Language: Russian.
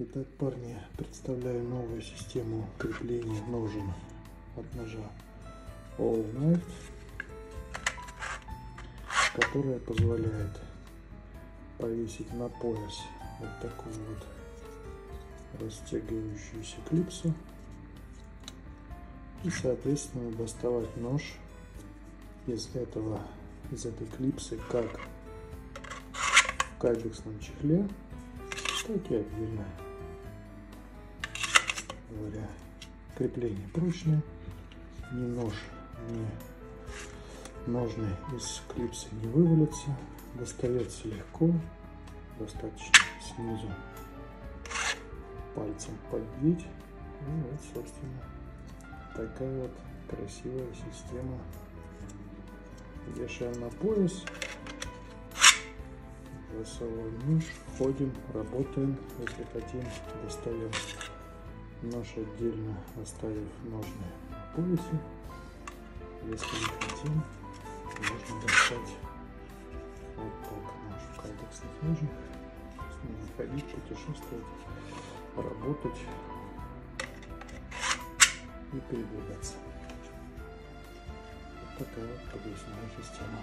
Итак, парни, представляю новую систему крепления ножен от ножа All Knife, которая позволяет повесить на пояс вот такую вот растягивающуюся клипсу и соответственно доставать нож из этого из этой клипсы как в кайбексном чехле так и отдельно говоря, крепление прочное, ни нож, ни ножны из клипса не вывалятся, достается легко, достаточно снизу пальцем поддеть. И вот, собственно, такая вот красивая система. Вешаем на пояс, засовываем нож, ходим, работаем, если хотим, достаем нож отдельно оставив ножны в поясе. Если не хотим, можно достать вот так наш кадексных ножек. С ним ходить, путешествовать, работать и передвигаться. Вот такая вот подвесная система.